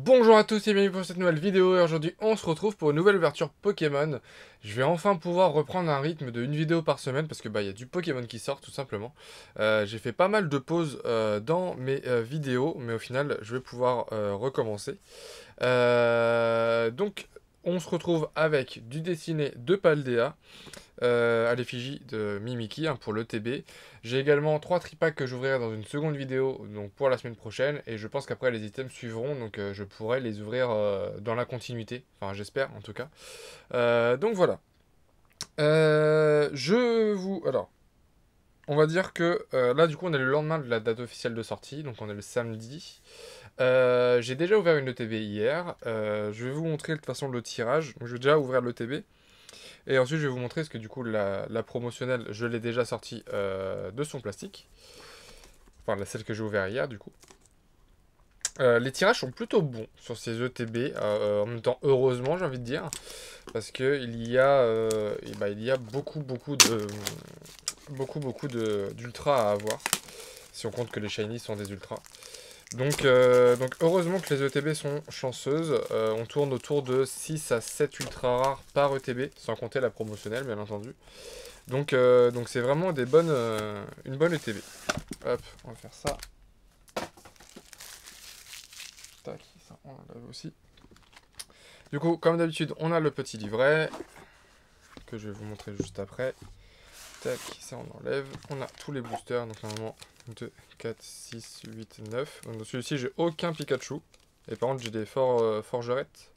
Bonjour à tous et bienvenue pour cette nouvelle vidéo et aujourd'hui on se retrouve pour une nouvelle ouverture Pokémon. Je vais enfin pouvoir reprendre un rythme de une vidéo par semaine parce que bah il y a du Pokémon qui sort tout simplement. Euh, J'ai fait pas mal de pauses euh, dans mes euh, vidéos mais au final je vais pouvoir recommencer. Donc on se retrouve avec du dessiné de Paldea euh, à l'effigie de Mimiki hein, pour le TB. J'ai également trois tripacks que j'ouvrirai dans une seconde vidéo donc pour la semaine prochaine et je pense qu'après les items suivront donc euh, je pourrai les ouvrir euh, dans la continuité, enfin j'espère en tout cas. Donc voilà. Je vous... Alors, on va dire que là du coup on est le lendemain de la date officielle de sortie, donc on est le samedi. J'ai déjà ouvert une ETB hier, je vais vous montrer de toute façon le tirage, donc je vais déjà ouvrir l'ETB. Et ensuite, je vais vous montrer parce que du coup, la, promotionnelle, je l'ai déjà sortie euh, de son plastique. Enfin, la celle que j'ai ouverte hier, du coup. Euh, les tirages sont plutôt bons sur ces ETB. euh, en même temps, heureusement, j'ai envie de dire. Parce que il y a, bah, il y a beaucoup, beaucoup de. Beaucoup, beaucoup d'ultras à avoir. Si on compte que les shiny sont des ultras. Donc, euh, donc heureusement que les ETB sont chanceuses. Euh, on tourne autour de 6 à 7 ultra rares par ETB, sans compter la promotionnelle bien entendu. Donc euh, donc c'est vraiment des bonnes, une bonne ETB. Hop, on va faire ça. Tac, ça on l'avait aussi. Du coup, comme d'habitude, on a le petit livret que je vais vous montrer juste après. Tac, ça on enlève. On a tous les boosters, donc normalement 2, 4, 6, 8, 9. Donc dans celui-ci, j'ai aucun Pikachu. Et par contre, j'ai des for euh, forgerettes.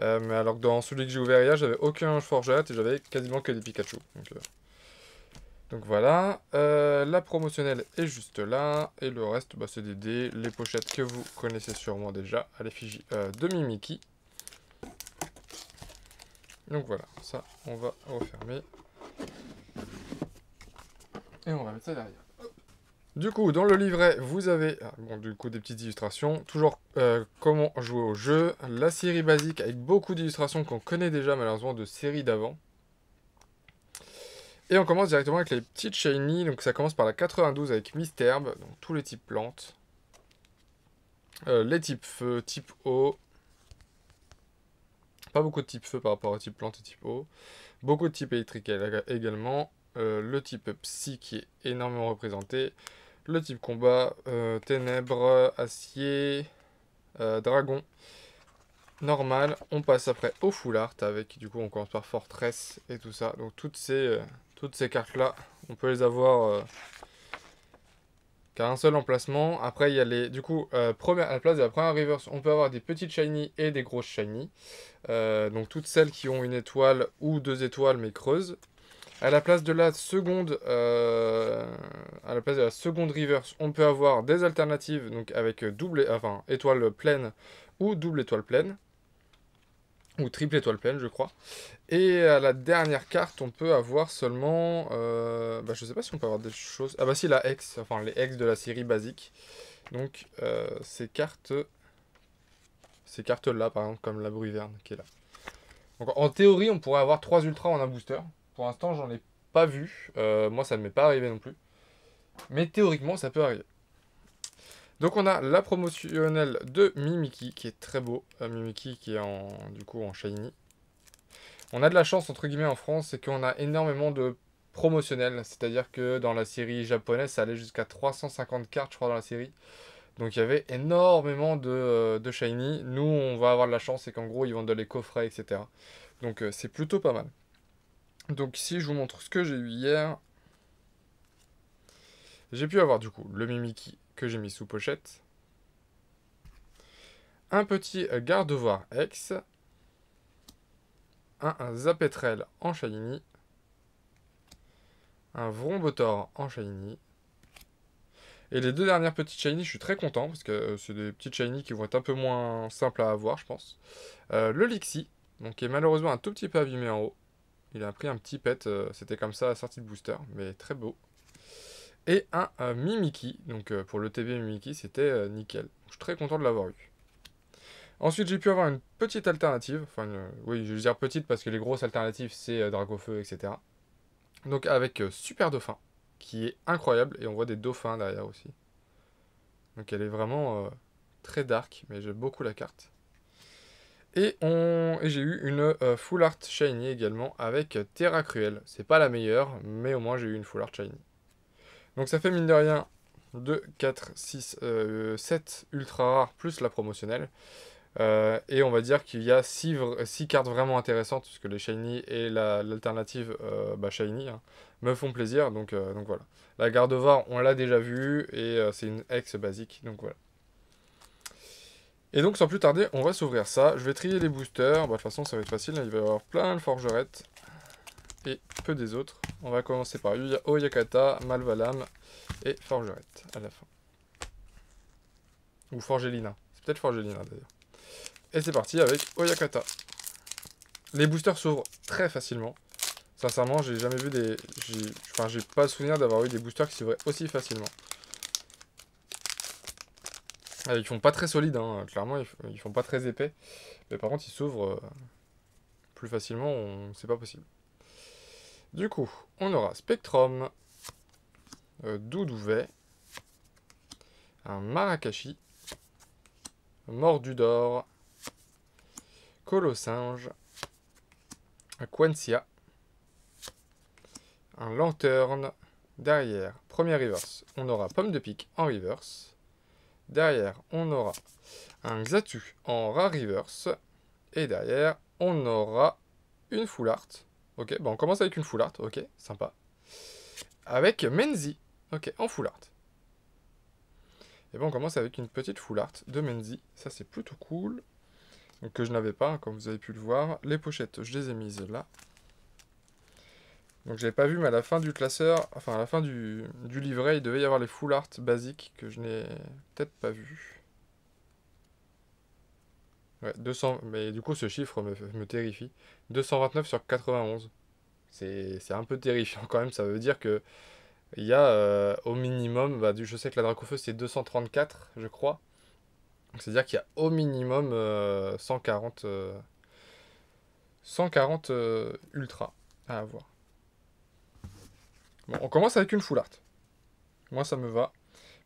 Euh, mais alors que dans celui que j'ai ouvert hier, j'avais aucun forgerette et j'avais quasiment que des Pikachu. Donc, euh, donc voilà. La promotionnelle est juste là. Et le reste, bah, c'est des dés. Les pochettes que vous connaissez sûrement déjà à l'effigie de Mimiki. Donc voilà, ça, on va refermer. Et on va mettre ça derrière. Du coup, dans le livret, vous avez ah, des petites illustrations. Toujours euh, comment jouer au jeu. La série basique avec beaucoup d'illustrations qu'on connaît déjà malheureusement de séries d'avant. Et on commence directement avec les petites shiny. Donc ça commence par la 92 avec Misterbe. Donc tous les types plantes. Euh, les types feu, type eau. Pas beaucoup de type feu par rapport au type plante et type eau. Beaucoup de type électrique également. Euh, le type psy qui est énormément représenté. Le type combat, euh, ténèbres, acier, euh, dragon, normal. On passe après au full art avec, du coup, on commence par fortress et tout ça. Donc toutes ces, euh, ces cartes-là, on peut les avoir qu'à un seul emplacement. Après, il y a les, du coup, première, à la place de la première reverse, on peut avoir des petites shiny et des grosses shiny. Donc toutes celles qui ont une étoile ou deux étoiles mais creuses. À la place de la seconde, euh, à la place de la seconde reverse, on peut avoir des alternatives donc avec double, enfin étoile pleine ou double étoile pleine ou triple étoile pleine, je crois. Et à la dernière carte, on peut avoir seulement, euh, bah, je sais pas si on peut avoir des choses. Ah bah si la X, enfin les X de la série basique. Donc euh, ces cartes, ces cartes là par exemple comme la Bruyverne qui est là. En théorie, on pourrait avoir trois ultras en un booster. Pour l'instant, j'en ai pas vu. Euh, moi, ça ne m'est pas arrivé non plus. Mais théoriquement, ça peut arriver. Donc on a la promotionnelle de Mimiki qui est très beau. Euh, Mimiki qui est en du en shiny. On a de la chance entre guillemets en France, c'est qu'on a énormément de promotionnels. C'est-à-dire que dans la série japonaise, ça allait jusqu'à 350 cartes, je crois, dans la série. Donc il y avait énormément de, euh, de shiny. Nous, on va avoir de la chance, c'est qu'en gros, ils vendent les coffrets, etc. Donc c'est plutôt pas mal. Donc ici, je vous montre ce que j'ai eu hier. J'ai pu avoir du coup le Mimiki que j'ai mis sous pochette. Un petit Gardevoir X. Un, Zapetrel en shiny. Un Vrombotor en shiny. Et les deux dernières petites shiny, je suis très content parce que euh, c'est des petites shiny qui vont être un peu moins simples à avoir, je pense. Euh, le Lixie, donc qui est malheureusement un tout petit peu abîmé en haut. Il a pris un petit pet, euh, c'était comme ça à sortie de booster, mais très beau. Et un euh, Mimiki, donc euh, pour le TB Mimiki, c'était nickel. Je suis très content de l'avoir eu. Ensuite, j'ai pu avoir une petite alternative. Enfin, oui, je veux dire petite parce que les grosses alternatives, c'est euh, Dragofeu, etc. Donc avec Super Dauphin, qui est incroyable, et on voit des dauphins derrière aussi. Donc elle est vraiment très dark, mais j'aime beaucoup la carte. Et, j'ai eu une euh, Full Art Shiny également avec Terra Cruel. C'est pas la meilleure, mais au moins j'ai eu une Full Art Shiny. Donc ça fait mine de rien 2, 4, 6, 7 ultra rares plus la promotionnelle. Euh, et on va dire qu'il y a 6, cartes vraiment intéressantes, puisque les Shiny et l'alternative euh, bah, Shiny hein, me font plaisir. Donc, donc voilà. La Gardevoir, on l'a déjà vue, et c'est une ex basique. Donc voilà. Et donc sans plus tarder, on va s'ouvrir ça. Je vais trier les boosters. Bah, de toute façon, ça va être facile. Hein. Il va y avoir plein de forgerettes. Et peu des autres. On va commencer par Oyakata, Malvalam et Forgerette à la fin. Ou Forgelina. C'est peut-être Forgelina d'ailleurs. Et c'est parti avec Oyakata. Les boosters s'ouvrent très facilement. Sincèrement, j'ai jamais vu des... Enfin, j'ai pas souvenir d'avoir eu des boosters qui s'ouvraient aussi facilement. Ah, ils font pas très solides, hein. clairement, ils font pas très épais. Mais par contre, ils s'ouvrent euh, plus facilement, c'est pas possible. Du coup, on aura Spectrum, euh, Doudouvet, un Marakashi, Mordudor, Colossinge, un Quencia, un Lanterne, derrière, premier reverse, on aura Pomme de pique en reverse, derrière, on aura un Xatu en rare reverse, et derrière, on aura une full art. Ok, bon, on commence avec une full art, ok, sympa. Avec Menzi, ok, en full art. Et bon, on commence avec une petite full art de Menzi, ça c'est plutôt cool que je n'avais pas, comme vous avez pu le voir. Les pochettes, je les ai mises là. Donc j'avais pas vu, mais à la fin du classeur, enfin à la fin du, livret, il devait y avoir les full art basiques que je n'ai peut-être pas vu. Ouais, 200, mais du coup ce chiffre me, terrifie. 229 sur 91. C'est un peu terrifiant quand même, ça veut dire que il y a euh, au minimum, bah, je sais que la Dracofeu c'est 234, je crois. C'est-à-dire qu'il y a au minimum 140, euh, 140 euh, euh, ultra à avoir. On commence avec une full art. Moi, ça me va.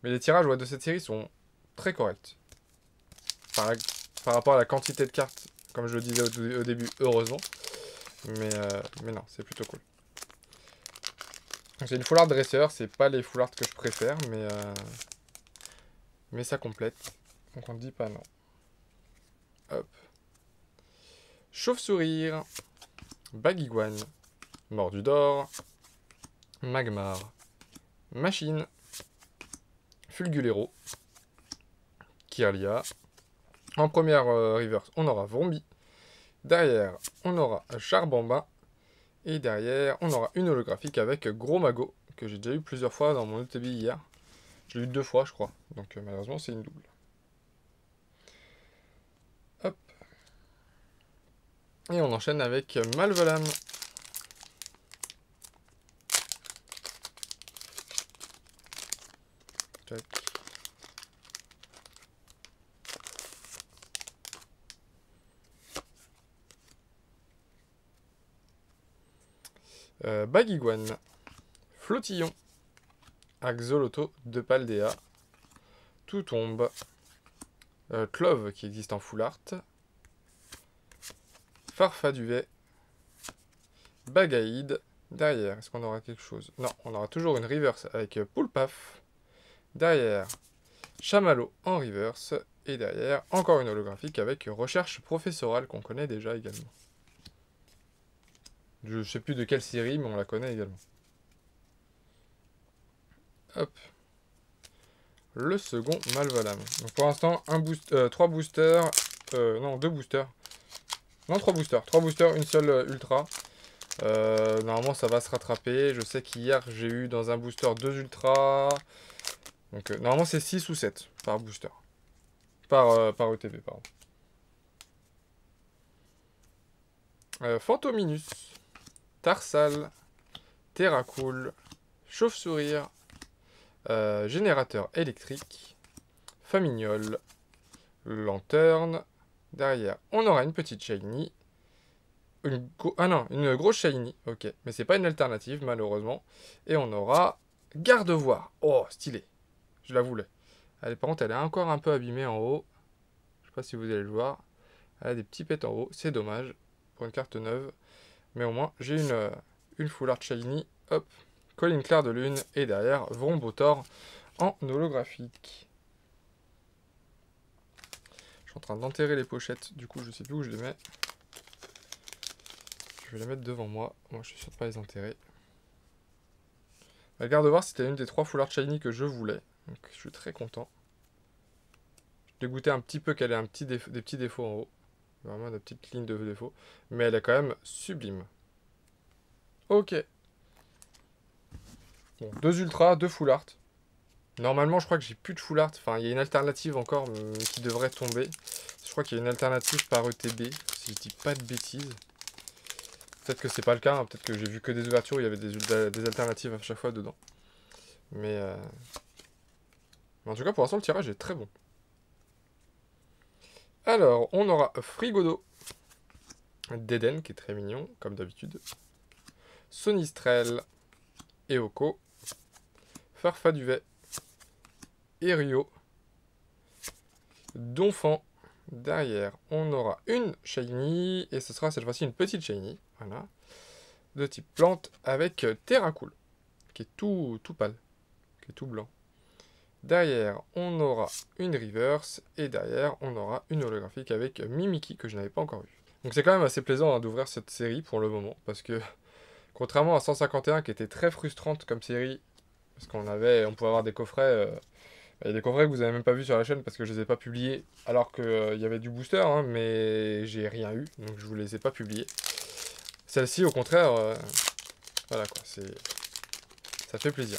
Mais les tirages de cette série sont très corrects. Par, rapport à la quantité de cartes, comme je le disais au, début, heureusement. Mais, mais non, c'est plutôt cool. C'est une full art dresseur, c'est pas les full art que je préfère, mais, mais ça complète. Donc on ne dit pas non. Hop. Chauve-sourire. Bagiguane. Mordu d'or. Magmar. Machine. Fulgulero. Kirlia. En première euh, reverse, on aura Vrombi. Derrière, on aura Charbamba. Et derrière, on aura une holographique avec Gros Mago, que j'ai déjà eu plusieurs fois dans mon ETB hier. Je l'ai eu deux fois, je crois. Donc euh, malheureusement, c'est une double. Et on enchaîne avec Malvolam. Euh, Flotillon, Axoloto de Paldea, Tout tombe, euh, Clove qui existe en full art, Farfaduet, Bagaïd. Derrière, est-ce qu'on aura quelque chose? Non, on aura toujours une reverse avec Poulpaf. Derrière, Chamallow en reverse. Et derrière, encore une holographique avec Recherche professorale qu'on connaît déjà également. Je ne sais plus de quelle série, mais on la connaît également. Hop. Le second Malvalam. Donc pour l'instant, un boost, euh, trois boosters. Euh, non, deux boosters. Non, 3 boosters. 3 boosters, une seule euh, ultra. Normalement, ça va se rattraper. Je sais qu'hier, j'ai eu dans un booster 2 ultras. Donc, euh, normalement, c'est 6 ou 7 par booster. Par, par ETB, pardon. Fantominus. Tarsal. Terracool. Chauve-sourire. générateur électrique. Famignol. Lanterne. Derrière, on aura une petite shiny. Une ah non, une grosse shiny. Ok, mais c'est pas une alternative, malheureusement. Et on aura Garde-voir. Oh, stylé. Je la voulais. Elle, par contre, elle est encore un peu abîmée en haut. pas si vous allez le voir. Elle a des petits pets en haut, c'est dommage pour une carte neuve. Mais au moins, j'ai une, euh, une full art shiny. Hop, colline claire de lune. Et derrière, Vrombotor en holographique. Je suis en train d'enterrer les pochettes, du coup je sais plus où je les mets. Je vais les mettre devant moi. Moi je suis sûr de pas les enterrer. Regarde voir, c'était une des trois full art shiny que je voulais. Donc je suis très content. Je dégoûté un petit peu qu'elle ait un petit des petits défauts en haut. Vraiment des petites lignes de défauts. Mais elle est quand même sublime. Ok. Bon, deux ultras, deux full art. Normalement, je crois que j'ai plus de full art. Enfin, il y a une alternative encore qui devrait tomber. Je crois qu'il y a une alternative par ETB, si je dis pas de bêtises. Peut-être que c'est pas le cas. Hein. Peut-être que j'ai vu que des ouvertures où il y avait des, alternatives à chaque fois dedans. Mais, euh, En tout cas, pour l'instant, le tirage est très bon. Alors, on aura Frigodo. Deden, qui est très mignon, comme d'habitude. Sonistrel. Eoko. Farfaduvet. Erio. Donfant. Derrière, on aura une shiny, et ce sera cette fois-ci une petite shiny, voilà, de type plante avec Terracool, qui est tout pâle, qui est tout blanc. Derrière, on aura une reverse, et derrière, on aura une holographique avec Mimiki, que je n'avais pas encore vue. Donc c'est quand même assez plaisant hein, d'ouvrir cette série pour le moment, parce que contrairement à 151 qui était très frustrante comme série, parce qu'on avait, on pouvait avoir des coffrets euh, il y a des coffrets que vous n'avez même pas vu sur la chaîne parce que je les ai pas publiés alors qu'il euh, y avait du booster, hein, mais j'ai rien eu, donc je vous les ai pas publiés. Celle-ci, au contraire, euh, voilà quoi, c'est ça fait plaisir.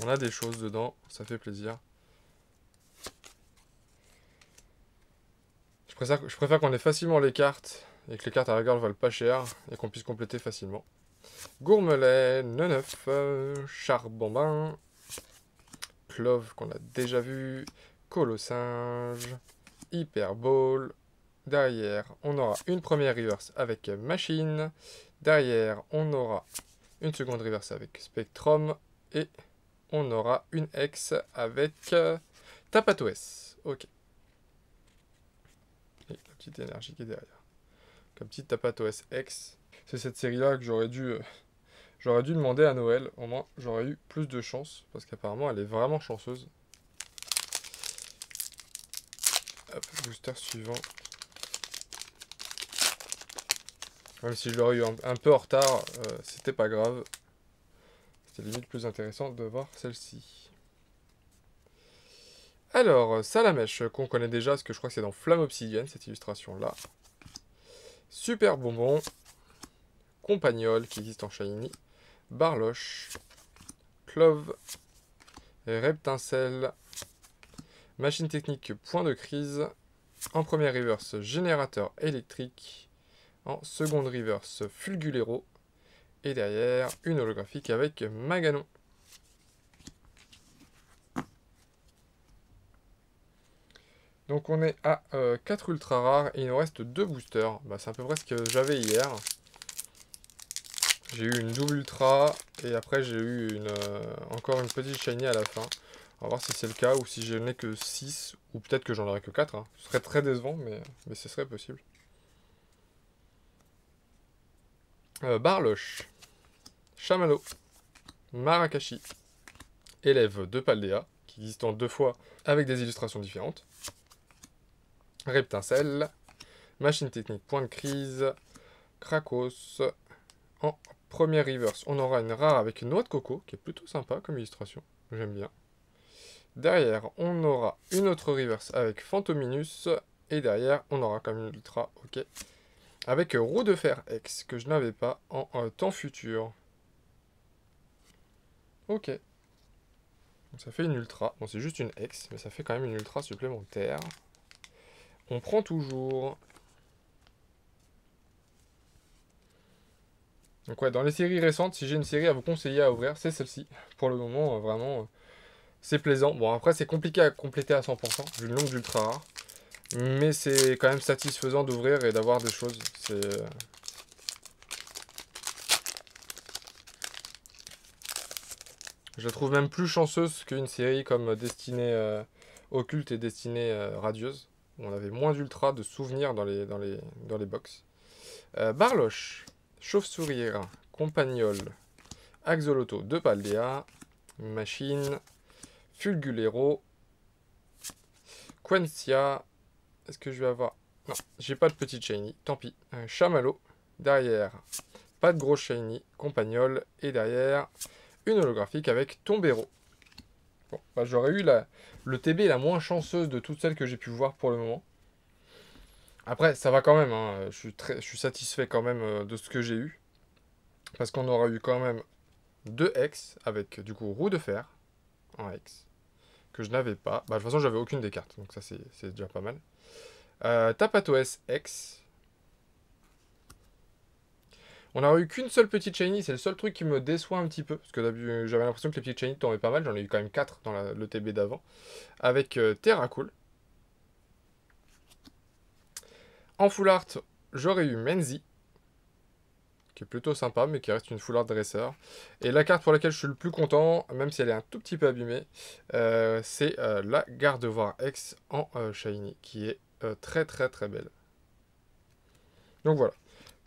On a des choses dedans, ça fait plaisir. Je préfère, qu'on ait facilement les cartes et que les cartes à la ne valent pas cher et qu'on puisse compléter facilement. Gourmelet, Neuf, euh, Charbonbin, Clove qu'on a déjà vu, Colossinge, Hyperball. Derrière, on aura une première reverse avec Machine. Derrière, on aura une seconde reverse avec Spectrum. Et on aura une X avec euh, Tapatoes. Ok. Et la petite énergie qui est derrière. Comme petite Tapatoes X c'est cette série-là que j'aurais dû, euh, dû demander à Noël. Au moins, j'aurais eu plus de chance. Parce qu'apparemment, elle est vraiment chanceuse. Hop, booster suivant. Même si je l'aurais eu un, peu en retard, euh, c'était pas grave. C'était limite plus intéressant de voir celle-ci. Alors, Salamèche, qu'on connaît déjà, parce que je crois que c'est dans Flamme Obsidienne, cette illustration-là. Super bonbon. Compagnol qui existe en Shiny, Barloche, Clove, Reptincelle, Machine technique Point de crise, en première reverse Générateur électrique, en seconde reverse Fulgulero, et derrière une holographique avec Maganon. Donc on est à 4 euh, ultra rares et il nous reste 2 boosters. Bah, c'est à peu près ce que j'avais hier. J'ai eu une double ultra et après j'ai eu euh, encore une petite shiny à la fin. On va voir si c'est le cas ou si je n'ai que 6 ou peut-être que j'en aurai que 4. Hein. Ce serait très décevant mais, mais ce serait possible. Euh, Barloche, Chamallow, Marakashi, élève de Paldea, qui existe en deux fois avec des illustrations différentes. Reptincelle, Machine technique point de crise, Krakos, en Première reverse, on aura une rare avec une noix de coco, qui est plutôt sympa comme illustration. J'aime bien. Derrière, on aura une autre reverse avec Phantominus. Et derrière, on aura comme une ultra, ok. Avec roue de fer X, que je n'avais pas en, temps futur. Ok. ça fait une ultra. Bon, c'est juste une X, mais ça fait quand même une ultra supplémentaire. On prend toujours. Donc ouais, dans les séries récentes, si j'ai une série à vous conseiller à ouvrir, c'est celle-ci. Pour le moment, euh, vraiment, euh, c'est plaisant. Bon, après, c'est compliqué à compléter à 100%, vu le nombre d'ultra rares. Mais c'est quand même satisfaisant d'ouvrir et d'avoir des choses. C'est... Euh, je trouve même plus chanceuse qu'une série comme Destinée occulte et destinée radieuse. On avait moins d'ultra de souvenirs dans les, dans les, dans box. Barloche, Chauve-souris, Compagnol, Axoloto de Paldea, Machine, Fulgulero, Quencia. Est-ce que je vais avoir? Non, j'ai pas de petit shiny, tant pis. Chamallow, derrière, pas de gros shiny, Compagnol, et derrière, une holographique avec Tombero. Bon, bah, j'aurais eu la, le TB la moins chanceuse de toutes celles que j'ai pu voir pour le moment. Après, ça va quand même, hein. je, suis très, je suis satisfait quand même euh, de ce que j'ai eu. Parce qu'on aura eu quand même deux X avec du coup roue de fer en X que je n'avais pas. Bah, de toute façon, j'avais aucune des cartes, donc ça c'est déjà pas mal. Euh, S X. On n'a eu qu'une seule petite shiny, c'est le seul truc qui me déçoit un petit peu, parce que j'avais l'impression que les petites shiny tombaient pas mal, j'en ai eu quand même 4 dans le TB d'avant, avec euh, Terracool. En full art, j'aurais eu Menzi, qui est plutôt sympa, mais qui reste une full art dresseur. Et la carte pour laquelle je suis le plus content, même si elle est un tout petit peu abîmée, euh, c'est euh, la Gardevoir X en euh, Shiny, qui est très très très belle. Donc voilà.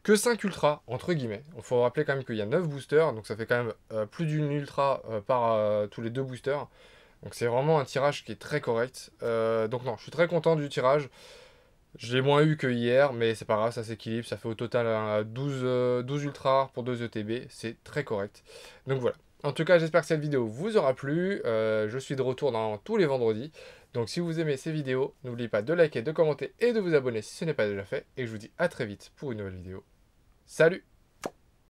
Que 5 ultras, entre guillemets. Il faut rappeler quand même qu'il y a 9 boosters, donc ça fait quand même plus d'une ultra par tous les deux boosters. Donc c'est vraiment un tirage qui est très correct. donc non, je suis très content du tirage. Je l'ai moins eu que hier, mais c'est pas grave, ça s'équilibre. Ça fait au total 12, 12 ultra pour 2 ETB. C'est très correct. Donc voilà. En tout cas, j'espère que cette vidéo vous aura plu. Euh, je suis de retour dans tous les vendredis. Donc si vous aimez ces vidéos, n'oubliez pas de liker, de commenter et de vous abonner si ce n'est pas déjà fait. Et je vous dis à très vite pour une nouvelle vidéo. Salut